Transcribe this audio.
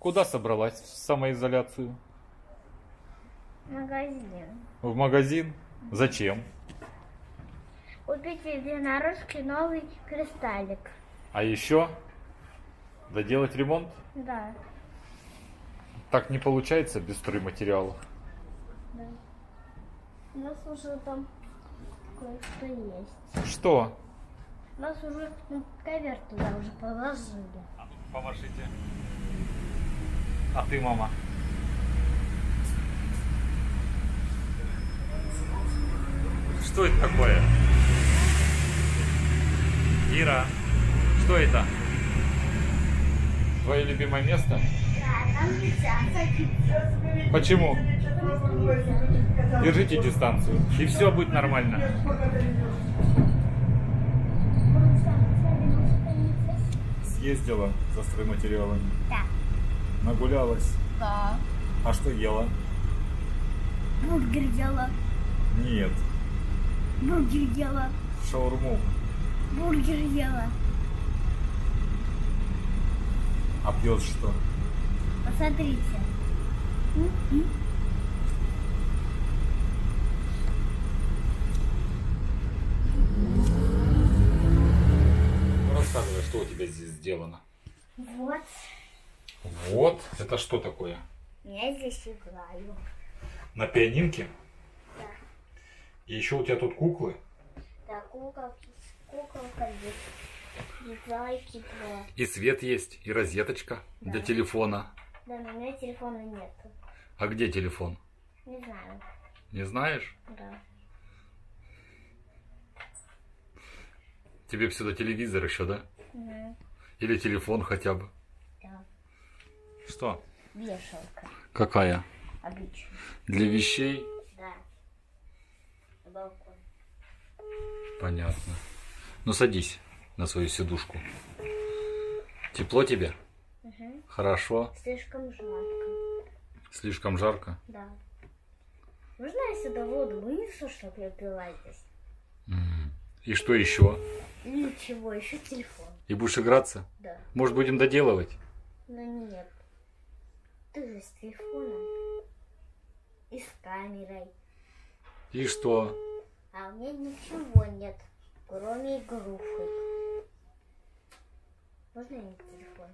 Куда собралась в самоизоляцию? Магазин. В магазин? Зачем? Купить единорожки новый кристаллик. А еще доделать ремонт? Да. Так не получается без стройматериалов. да. У нас уже там кое-что есть. Что? У нас уже ну, ковер туда уже положили. Помашите. А ты, мама? Что это такое? Ира, что это? Твое любимое место? Почему? Держите дистанцию, и все будет нормально. Съездила за стройматериалами, Да. Нагулялась. Да. А что ела? Бургер ела. Нет, Бургер ела. шаурму. Бургер ела. А пьешь что? Посмотрите. Ну, рассказывай, что у тебя здесь сделано. Вот. Вот, это что такое? Я здесь играю. На пианинке? Да. И еще у тебя тут куклы? Да, куколки, куколка есть. Зайки два. И свет есть, и розеточка для Да. телефона. Да, но у меня телефона нету. А где телефон? Не знаю. Не знаешь? Да. Тебе бы сюда телевизор еще, да? Мгм. Или телефон хотя бы. Что? Вешалка. Какая? Обычная. Для вещей? Да. На балкон. Понятно. Ну садись на свою сидушку. Тепло тебе? Угу. Хорошо. Слишком жарко. Слишком жарко. Да. Можно я сюда воду вынесу, чтобы я пила здесь? И что еще? Ничего, еще телефон. И будешь играться? Да. Может будем доделывать? Но нет. Ты же с телефоном. И с камерой. И что? А у меня ничего нет, кроме игрушек. Можно я телефон?